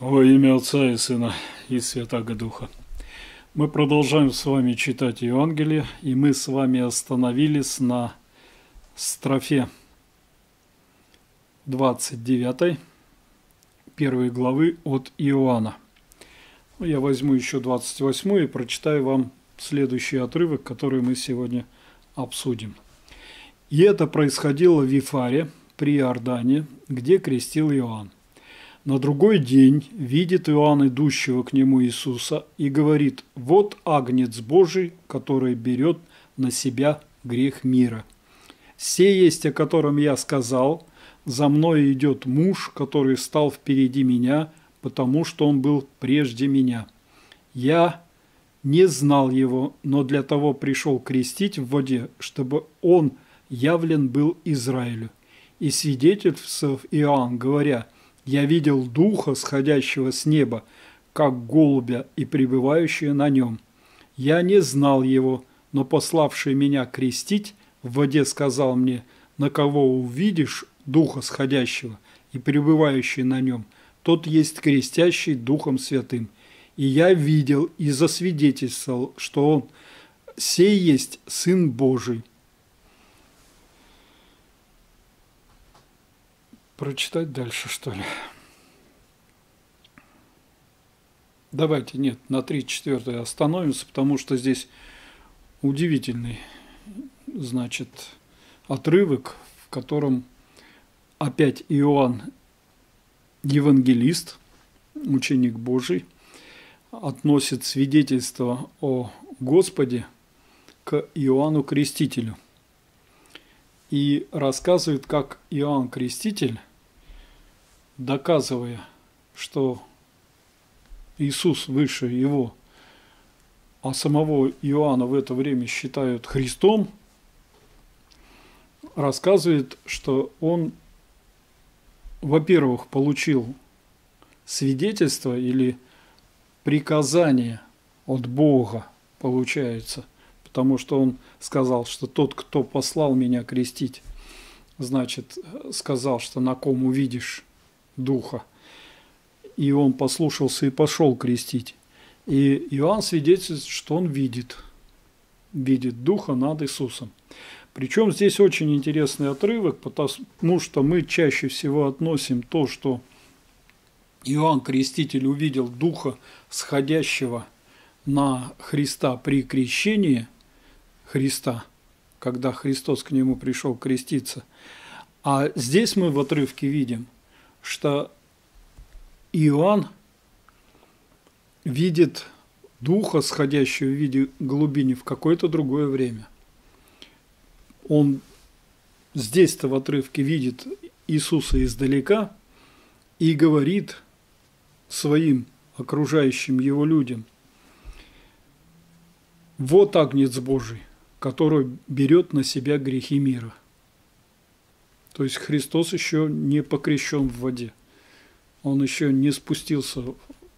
Во имя Отца и Сына и Святаго Духа. Мы продолжаем с вами читать Евангелие, и мы с вами остановились на строфе 29 первой главы от Иоанна. Ну, я возьму еще 28 и прочитаю вам следующий отрывок, который мы сегодня обсудим. «И это происходило в Вифаре при Иордане, где крестил Иоанн. На другой день видит Иоанн идущего к нему Иисуса и говорит, «Вот агнец Божий, который берет на себя грех мира. Се есть, о котором я сказал, за мной идет муж, который стал впереди меня, потому что он был прежде меня. Я не знал его, но для того пришел крестить в воде, чтобы он явлен был Израилю. И свидетельствовал Иоанн, говоря – я видел духа, сходящего с неба, как голубя и пребывающего на нем. Я не знал его, но пославший меня крестить в воде сказал мне, на кого увидишь духа сходящего и пребывающий на нем, тот есть крестящий Духом Святым. И я видел и засвидетельствовал, что он сей есть Сын Божий. Прочитать дальше, что ли? Давайте, нет, на 3 четвертое остановимся, потому что здесь удивительный, значит, отрывок, в котором опять Иоанн, евангелист, ученик Божий, относит свидетельство о Господе к Иоанну Крестителю. И рассказывает, как Иоанн Креститель доказывая, что Иисус выше его, а самого Иоанна в это время считают Христом, рассказывает, что он, во-первых, получил свидетельство или приказание от Бога, получается, потому что он сказал, что тот, кто послал меня крестить, значит, сказал, что на ком увидишь Духа. И он послушался и пошел крестить. И Иоанн свидетельствует, что он видит, видит Духа над Иисусом. Причем здесь очень интересный отрывок, потому что мы чаще всего относим то, что Иоанн Креститель увидел Духа, сходящего на Христа при крещении Христа, когда Христос к нему пришел креститься. А здесь мы в отрывке видим – что Иоанн видит духа, сходящего в виде глубини в какое-то другое время. Он здесь-то в отрывке видит Иисуса издалека и говорит своим окружающим его людям, вот Агнец Божий, который берет на себя грехи мира. То есть Христос еще не покрещен в воде. Он еще не спустился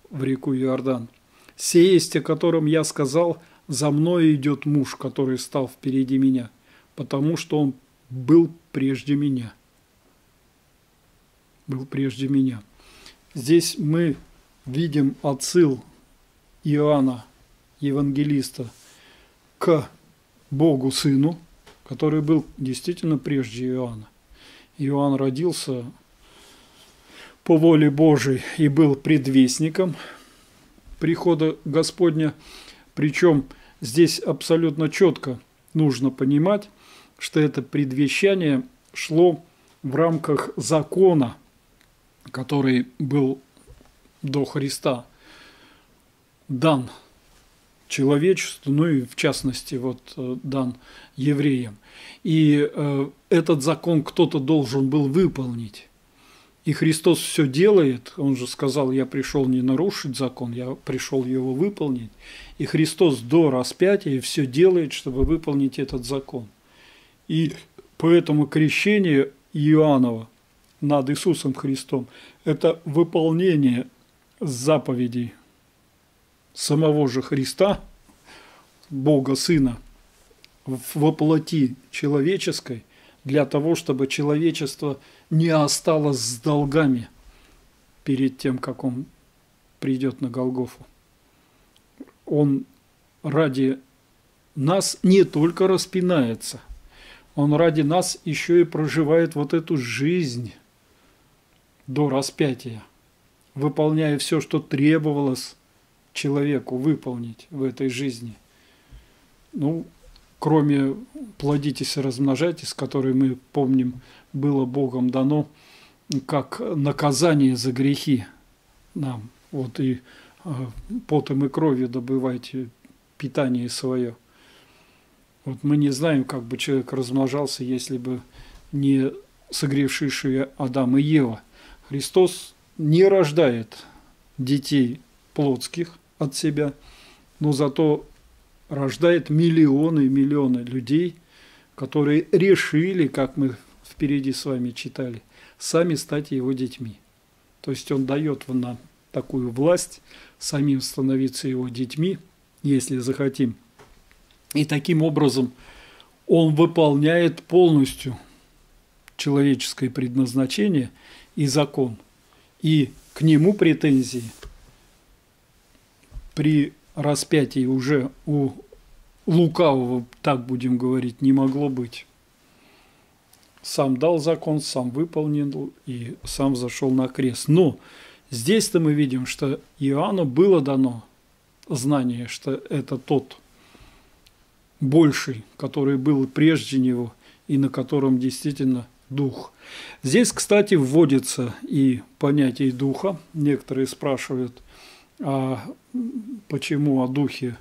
в реку Иордан. «Се есть, о котором я сказал, за мной идет муж, который стал впереди меня, потому что он был прежде меня». Был прежде меня. Здесь мы видим отсыл Иоанна, евангелиста, к Богу Сыну, который был действительно прежде Иоанна. Иоанн родился по воле Божией и был предвестником прихода Господня. Причем здесь абсолютно четко нужно понимать, что это предвещание шло в рамках закона, который был до Христа дан человечеству, ну и в частности вот э, дан евреям. И э, этот закон кто-то должен был выполнить. И Христос все делает, он же сказал, я пришел не нарушить закон, я пришел его выполнить. И Христос до распятия все делает, чтобы выполнить этот закон. И поэтому крещение Иоаннова над Иисусом Христом – это выполнение заповедей самого же Христа, Бога Сына, в плоти человеческой, для того, чтобы человечество не осталось с долгами перед тем, как он придет на Голгофу. Он ради нас не только распинается, он ради нас еще и проживает вот эту жизнь до распятия, выполняя все, что требовалось человеку выполнить в этой жизни. Ну, кроме плодитесь и размножайтесь, которой мы помним, было Богом дано как наказание за грехи нам. Вот и а, потом и кровью добывайте питание свое. Вот мы не знаем, как бы человек размножался, если бы не согревшие Адам и Ева. Христос не рождает детей плотских от себя, но зато рождает миллионы и миллионы людей, которые решили, как мы впереди с вами читали, сами стать его детьми. То есть он дает нам такую власть самим становиться его детьми, если захотим. И таким образом он выполняет полностью человеческое предназначение и закон. И к нему претензии при распятии уже у лукавого, так будем говорить, не могло быть. Сам дал закон, сам выполнил и сам зашел на крест. Но здесь-то мы видим, что Иоанну было дано знание, что это тот больший, который был прежде него и на котором действительно дух. Здесь, кстати, вводится и понятие духа. Некоторые спрашивают, а почему о духе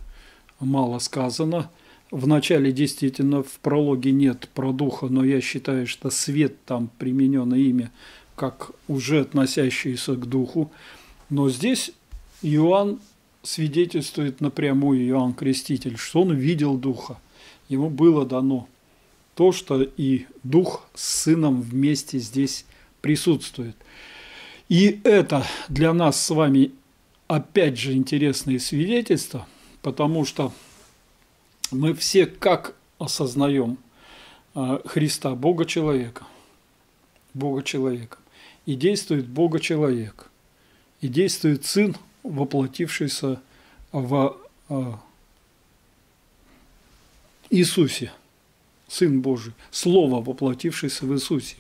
мало сказано. Вначале действительно в прологе нет про духа, но я считаю, что свет там применено имя, как уже относящееся к духу. Но здесь Иоанн свидетельствует напрямую Иоанн Креститель, что он видел духа. Ему было дано то, что и дух с сыном вместе здесь присутствует. И это для нас с вами опять же интересные свидетельства, потому что мы все как осознаем а, Христа, Бога человека, Бога человека, и действует Бога человек, и действует Сын, воплотившийся в а, Иисусе, Сын Божий, Слово, воплотившееся в Иисусе.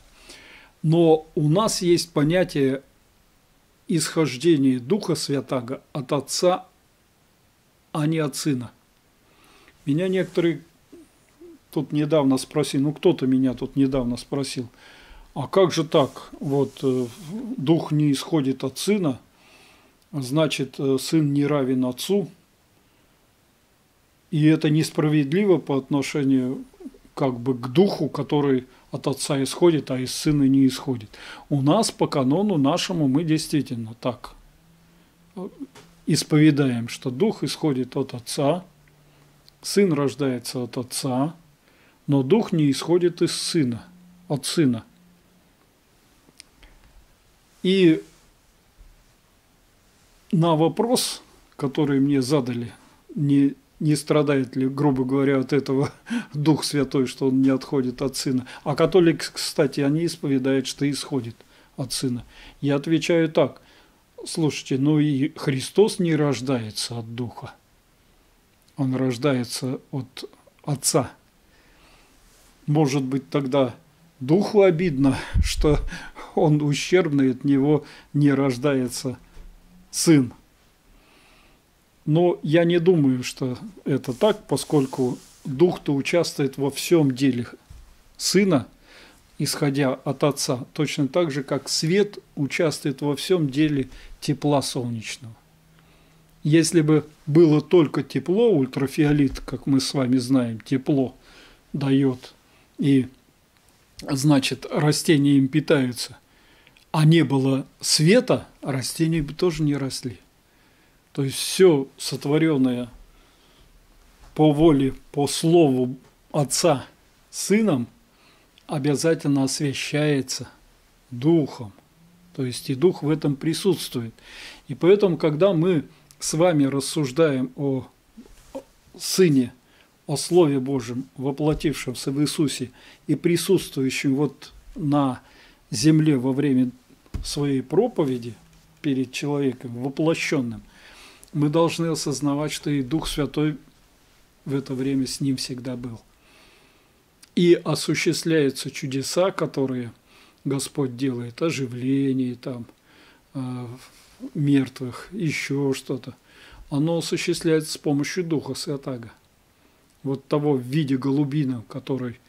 Но у нас есть понятие исхождение Духа Святаго от Отца, а не от Сына. Меня некоторые тут недавно спросили, ну кто-то меня тут недавно спросил, а как же так, вот э, Дух не исходит от Сына, значит, э, Сын не равен Отцу, и это несправедливо по отношению как бы к Духу, который от Отца исходит, а из Сына не исходит. У нас по канону нашему мы действительно так исповедаем, что Дух исходит от Отца, Сын рождается от Отца, но Дух не исходит из Сына, от Сына. И на вопрос, который мне задали, не не страдает ли, грубо говоря, от этого Дух Святой, что он не отходит от Сына. А католик, кстати, они исповедают, что исходит от Сына. Я отвечаю так. Слушайте, ну и Христос не рождается от Духа. Он рождается от Отца. Может быть, тогда Духу обидно, что он ущербный, от него не рождается Сын. Но я не думаю, что это так, поскольку Дух-то участвует во всем деле Сына, исходя от Отца, точно так же, как свет участвует во всем деле тепла солнечного. Если бы было только тепло, ультрафиолет, как мы с вами знаем, тепло дает, и значит растения им питаются, а не было света, растения бы тоже не росли. То есть все сотворенное по воле, по слову Отца Сыном обязательно освящается Духом. То есть и Дух в этом присутствует. И поэтому, когда мы с вами рассуждаем о Сыне, о Слове Божьем, воплотившемся в Иисусе и присутствующем вот на земле во время своей проповеди, перед человеком, воплощенным, мы должны осознавать, что и Дух Святой в это время с ним всегда был. И осуществляются чудеса, которые Господь делает, оживление там, э, мертвых, еще что-то. Оно осуществляется с помощью Духа Святаго. Вот того в виде голубина, который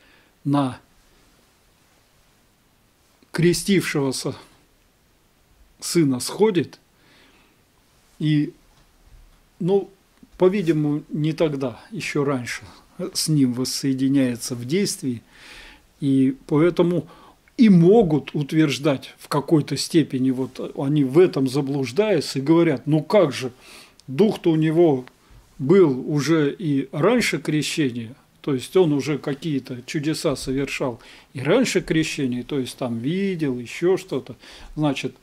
на крестившегося сына сходит, и, ну, по-видимому, не тогда, еще раньше с ним воссоединяется в действии, и поэтому и могут утверждать в какой-то степени, вот они в этом заблуждаются и говорят, ну как же, дух-то у него был уже и раньше крещения, то есть он уже какие-то чудеса совершал и раньше крещения, то есть там видел еще что-то, значит,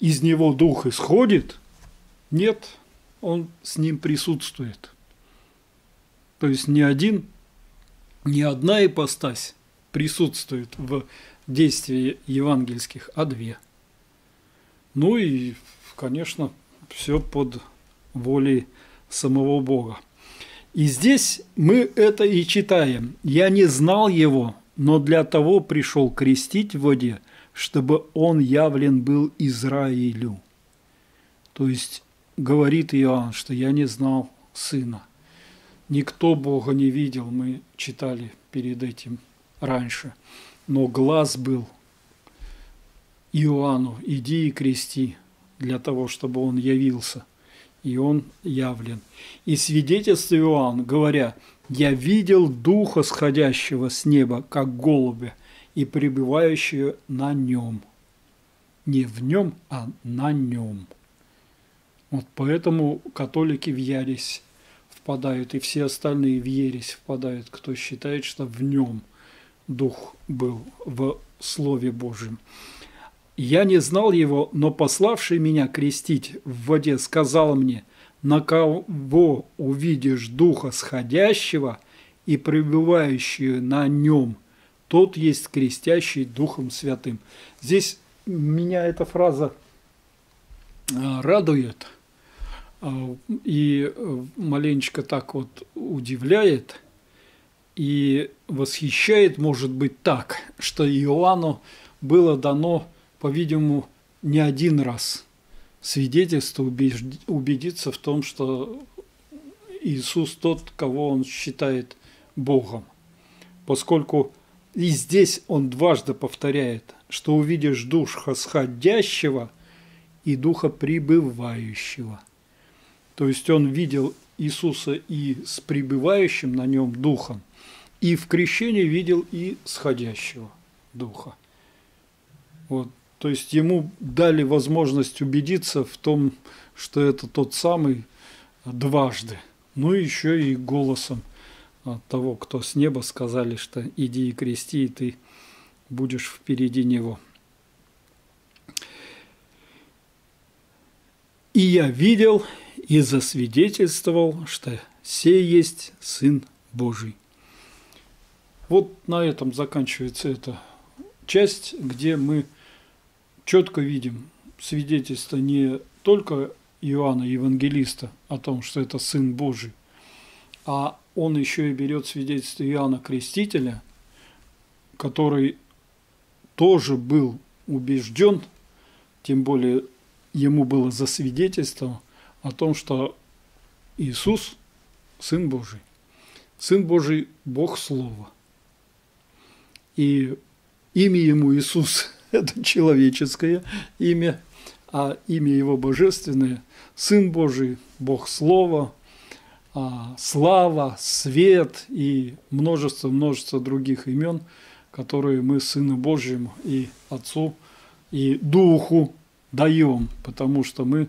из него дух исходит? Нет, он с ним присутствует. То есть ни один, ни одна ипостась присутствует в действии евангельских, а две. Ну и, конечно, все под волей самого Бога. И здесь мы это и читаем. «Я не знал его, но для того пришел крестить в воде, чтобы он явлен был Израилю». То есть говорит Иоанн, что я не знал сына. Никто Бога не видел, мы читали перед этим раньше. Но глаз был Иоанну, иди и крести, для того, чтобы он явился – и он явлен. И свидетельство Иоанн, говоря, «Я видел Духа, сходящего с неба, как голубя, и пребывающего на нем». Не в нем, а на нем. Вот поэтому католики в ересь впадают, и все остальные в ересь впадают, кто считает, что в нем Дух был в Слове Божьем. Я не знал его, но пославший меня крестить в воде сказал мне, на кого увидишь духа сходящего и пребывающего на нем, тот есть крестящий Духом Святым. Здесь меня эта фраза а, радует и маленечко так вот удивляет и восхищает, может быть, так, что Иоанну было дано по-видимому, не один раз свидетельство убедиться в том, что Иисус тот, кого он считает Богом. Поскольку и здесь он дважды повторяет, что увидишь духа сходящего и духа пребывающего. То есть он видел Иисуса и с пребывающим на нем духом, и в крещении видел и сходящего духа. Вот то есть ему дали возможность убедиться в том, что это тот самый дважды. Ну и еще и голосом того, кто с неба сказали, что иди и крести, и ты будешь впереди него. И я видел и засвидетельствовал, что сей есть Сын Божий. Вот на этом заканчивается эта часть, где мы четко видим свидетельство не только Иоанна Евангелиста о том, что это Сын Божий, а он еще и берет свидетельство Иоанна Крестителя, который тоже был убежден, тем более ему было за свидетельство о том, что Иисус – Сын Божий. Сын Божий – Бог Слова. И имя ему Иисус это человеческое имя, а имя его божественное – Сын Божий, Бог Слова, а, слава, свет и множество-множество других имен, которые мы Сыну Божьему и Отцу и Духу даем, потому что мы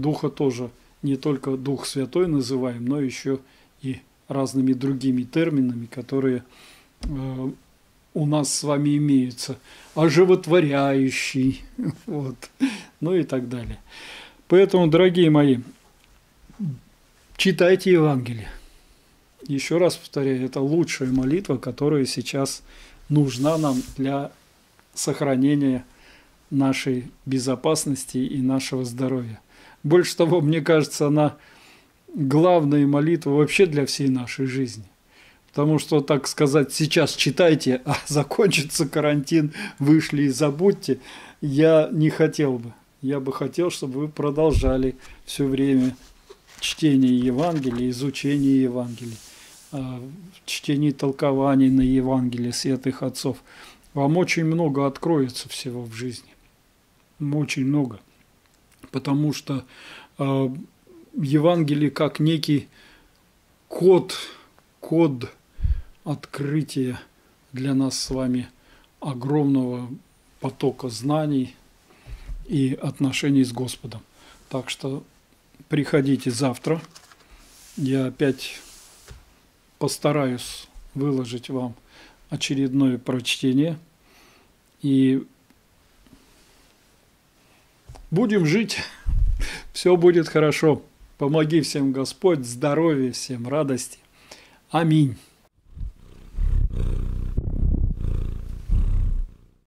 Духа тоже не только Дух Святой называем, но еще и разными другими терминами, которые э, у нас с вами имеются, оживотворяющий, вот, ну и так далее. Поэтому, дорогие мои, читайте Евангелие. Еще раз повторяю, это лучшая молитва, которая сейчас нужна нам для сохранения нашей безопасности и нашего здоровья. Больше того, мне кажется, она главная молитва вообще для всей нашей жизни. Потому что, так сказать, сейчас читайте, а закончится карантин, вышли и забудьте, я не хотел бы. Я бы хотел, чтобы вы продолжали все время чтение Евангелия, изучение Евангелия, а, чтение толкований на Евангелие святых отцов. Вам очень много откроется всего в жизни. Очень много. Потому что э, Евангелие как некий код, код открытия для нас с вами огромного потока знаний и отношений с Господом. Так что приходите завтра. Я опять постараюсь выложить вам очередное прочтение. И Будем жить, все будет хорошо. Помоги всем Господь, здоровья, всем радости. Аминь.